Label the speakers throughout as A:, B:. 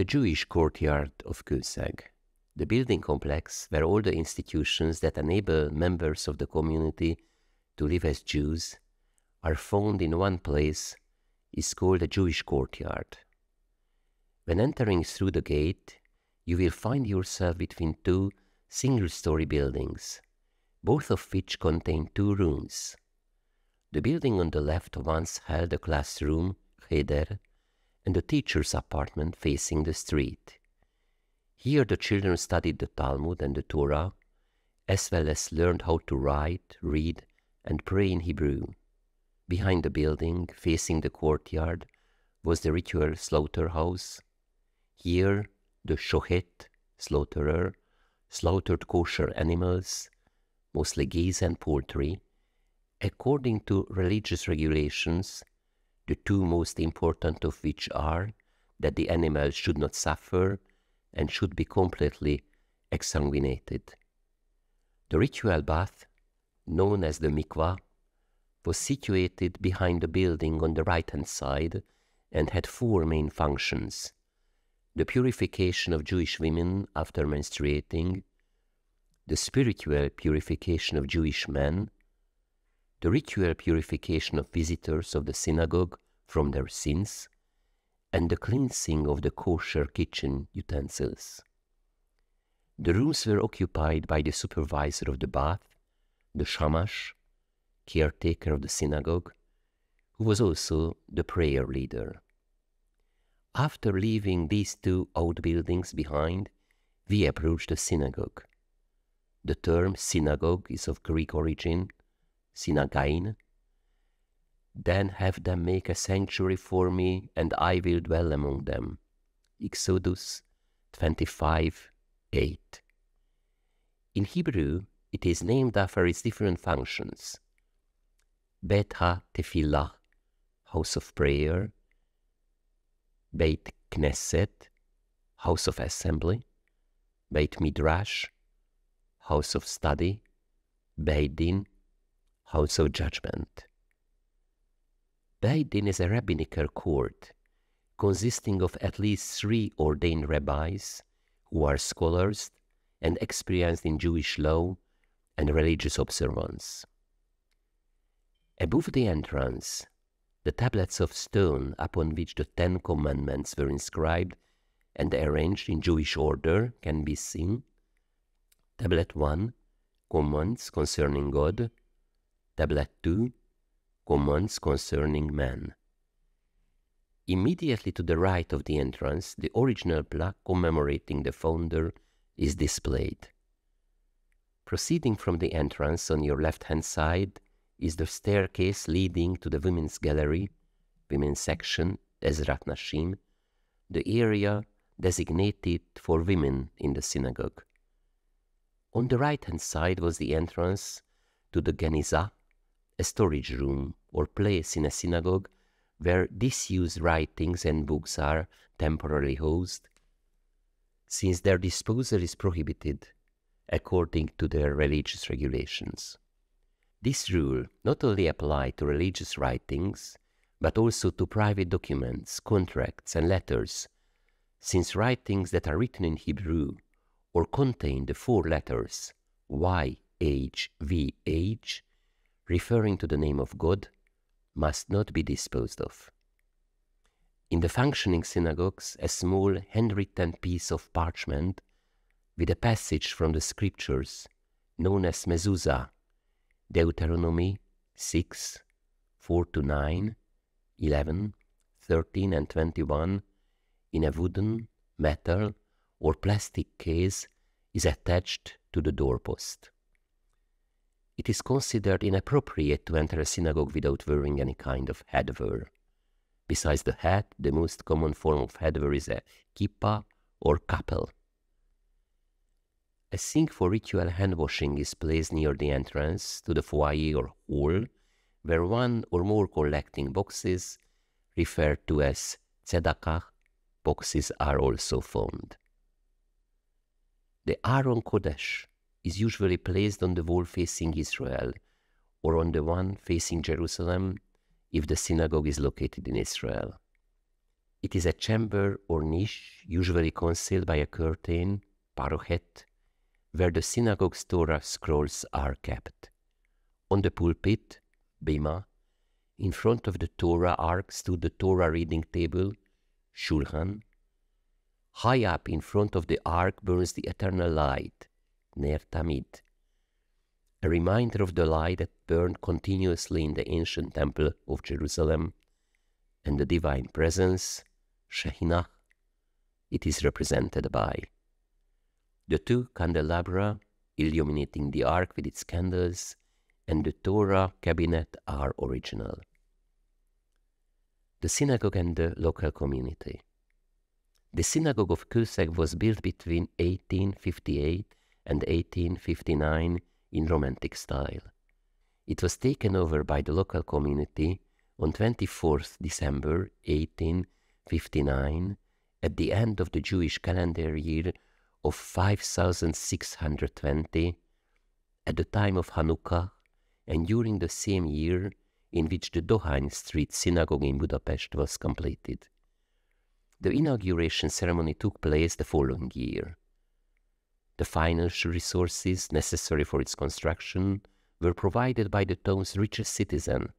A: The Jewish courtyard of Kőszeg, the building complex where all the institutions that enable members of the community to live as Jews are found in one place, is called the Jewish courtyard. When entering through the gate, you will find yourself between two single-story buildings, both of which contain two rooms. The building on the left once held a classroom, cheder, and the teacher's apartment facing the street. Here the children studied the Talmud and the Torah, as well as learned how to write, read, and pray in Hebrew. Behind the building, facing the courtyard, was the ritual slaughterhouse. Here, the shochet, slaughterer, slaughtered kosher animals, mostly geese and poultry, according to religious regulations, the two most important of which are that the animals should not suffer and should be completely exsanguinated. The ritual bath, known as the mikvah, was situated behind the building on the right-hand side and had four main functions. The purification of Jewish women after menstruating, the spiritual purification of Jewish men, the ritual purification of visitors of the synagogue from their sins, and the cleansing of the kosher kitchen utensils. The rooms were occupied by the supervisor of the bath, the shamash, caretaker of the synagogue, who was also the prayer leader. After leaving these two outbuildings behind, we approached the synagogue. The term synagogue is of Greek origin, synagein. Then have them make a sanctuary for me, and I will dwell among them. Exodus 25 8. In Hebrew, it is named after its different functions. Bet ha tefillah, house of prayer, Beit Knesset, house of assembly, Beit Midrash, house of study, Beit Din, house of judgment. Beit Din is a rabbinical court consisting of at least three ordained rabbis who are scholars and experienced in Jewish law and religious observance. Above the entrance, the tablets of stone upon which the Ten Commandments were inscribed and arranged in Jewish order can be seen. Tablet 1, Commands concerning God. Tablet 2, Commands concerning man. Immediately to the right of the entrance, the original plaque commemorating the founder is displayed. Proceeding from the entrance on your left-hand side, is the staircase leading to the women's gallery, women's section, Ezrat Nashim, the area designated for women in the synagogue. On the right-hand side was the entrance to the Geniza, a storage room or place in a synagogue where disused writings and books are temporarily housed, since their disposal is prohibited according to their religious regulations. This rule not only applied to religious writings, but also to private documents, contracts, and letters, since writings that are written in Hebrew or contain the four letters YHVH, referring to the name of God, must not be disposed of. In the functioning synagogues, a small handwritten piece of parchment with a passage from the scriptures, known as mezuzah, Deuteronomy 6, 4 to 9, 11, 13, and 21 in a wooden, metal, or plastic case is attached to the doorpost. It is considered inappropriate to enter a synagogue without wearing any kind of headwear. Besides the hat, the most common form of headwear is a kippah or kappel. A sink for ritual hand washing is placed near the entrance to the foyer or hall, where one or more collecting boxes, referred to as tzedakah, boxes are also found. The Aron Kodesh is usually placed on the wall facing Israel or on the one facing Jerusalem if the synagogue is located in Israel. It is a chamber or niche, usually concealed by a curtain, parochet, where the synagogue's Torah scrolls are kept. On the pulpit, bima, in front of the Torah ark stood the Torah reading table, shulchan. High up in front of the ark burns the eternal light, ner tamid, a reminder of the light that burned continuously in the ancient temple of Jerusalem, and the divine presence, Shehinah, it is represented by. The two candelabra illuminating the ark with its candles and the Torah cabinet are original. The synagogue and the local community. The synagogue of Kőszeg was built between 1858 and 1859 in Romantic style. It was taken over by the local community on 24th December 1859 at the end of the Jewish calendar year of 5620 at the time of Hanukkah and during the same year in which the Dohány Street Synagogue in Budapest was completed. The inauguration ceremony took place the following year. The financial resources necessary for its construction were provided by the town's richest citizen,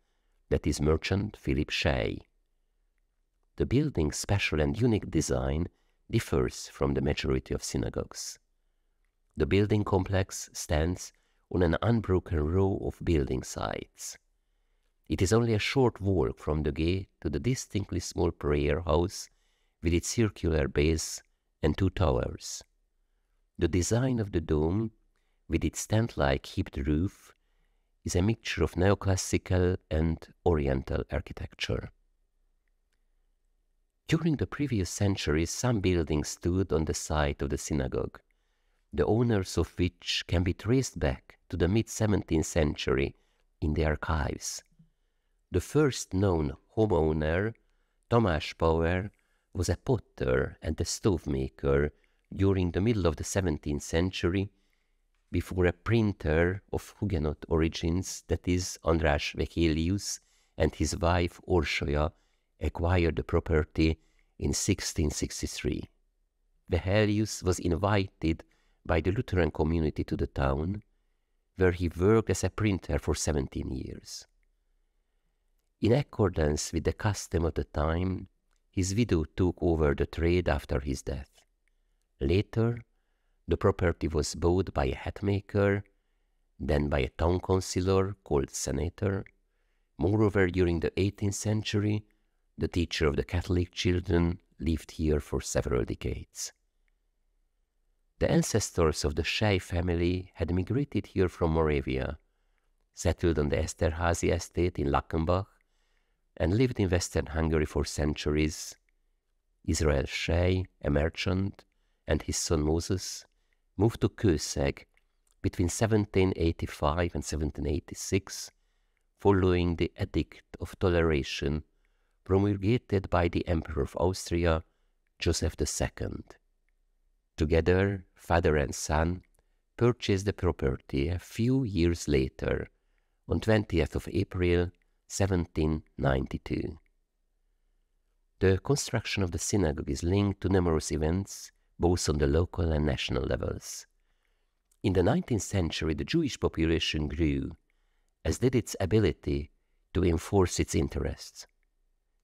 A: that is merchant Philip Schey. The building's special and unique design differs from the majority of synagogues. The building complex stands on an unbroken row of building sites. It is only a short walk from the gate to the distinctly small prayer house with its circular base and two towers. The design of the dome, with its tent-like heaped roof, is a mixture of neoclassical and oriental architecture. During the previous centuries, some buildings stood on the site of the synagogue, the owners of which can be traced back to the mid-17th century in the archives. The first known homeowner, Tamás Power, was a potter and a stove maker during the middle of the 17th century, before a printer of Huguenot origins, that is, András Vehelius, and his wife Orsolya acquired the property in 1663. Vehelius was invited by the Lutheran community to the town, where he worked as a printer for 17 years. In accordance with the custom of the time, his widow took over the trade after his death. Later, the property was bought by a hatmaker, then by a town councillor called senator. Moreover, during the 18th century, the teacher of the Catholic children lived here for several decades. The ancestors of the Schey family had migrated here from Moravia, settled on the Esterházy estate in Lackenbach, and lived in western Hungary for centuries. Israel Schey, a merchant, and his son Moses moved to Kőszeg between 1785 and 1786, following the Edict of Toleration promulgated by the Emperor of Austria, Joseph II. Together, father and son purchased the property a few years later, on 20th of April 1792. The construction of the synagogue is linked to numerous events both on the local and national levels. In the 19th century, the Jewish population grew, as did its ability to enforce its interests.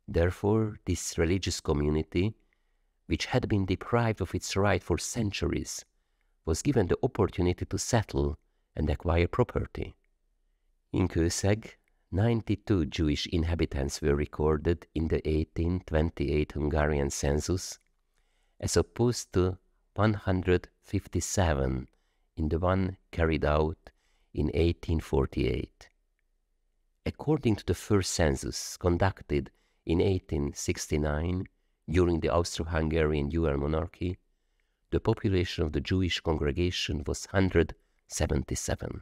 A: Therefore, this religious community, which had been deprived of its right for centuries, was given the opportunity to settle and acquire property. In Kőszeg, 92 Jewish inhabitants were recorded in the 1828 Hungarian census, as opposed to 157 in the one carried out in 1848. According to the first census conducted in 1869 during the Austro-Hungarian dual monarchy, the population of the Jewish congregation was 177.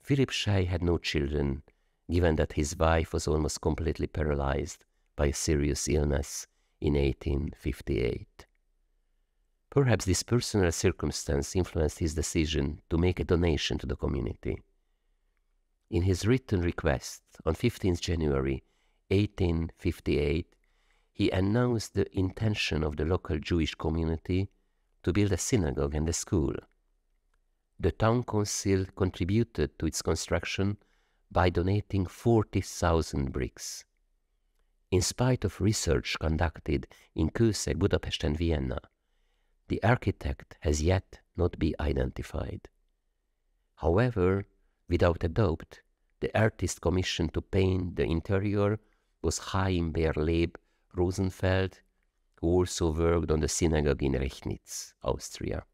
A: Philip Schey had no children, given that his wife was almost completely paralyzed by a serious illness in 1858. Perhaps this personal circumstance influenced his decision to make a donation to the community. In his written request on 15th January 1858, he announced the intention of the local Jewish community to build a synagogue and a school. The town council contributed to its construction by donating 40,000 bricks. In spite of research conducted in Kőszeg, Budapest and Vienna, the architect has yet not been identified. However, without a doubt, the artist commissioned to paint the interior was Chaim Berleb Rosenfeld, who also worked on the synagogue in Rechnitz, Austria.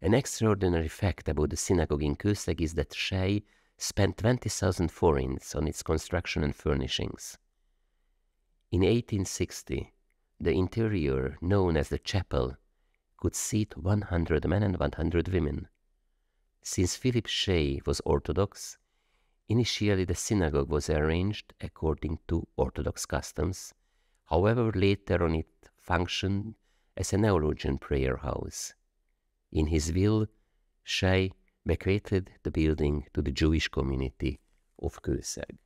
A: An extraordinary fact about the synagogue in Kőszeg is that Schey spent 20,000 forints on its construction and furnishings. In 1860, the interior, known as the chapel, could seat 100 men and 100 women. Since Philip Schey was Orthodox, initially the synagogue was arranged according to Orthodox customs. However, later on it functioned as a Neologian prayer house. In his will, Schey bequeathed the building to the Jewish community of Kőszeg.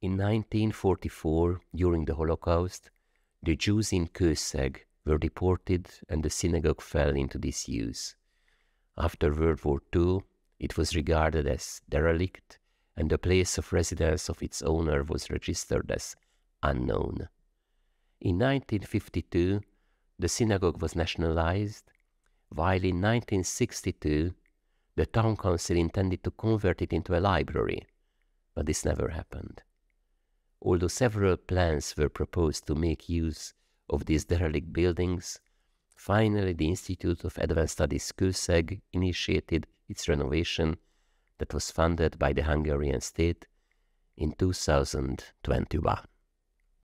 A: In 1944, during the Holocaust, the Jews in Kőszeg were deported and the synagogue fell into disuse. After World War II, it was regarded as derelict and the place of residence of its owner was registered as unknown. In 1952, the synagogue was nationalized, while in 1962, the town council intended to convert it into a library, but this never happened. Although several plans were proposed to make use of these derelict buildings, finally the Institute of Advanced Studies Kőszeg initiated its renovation that was funded by the Hungarian state in 2021.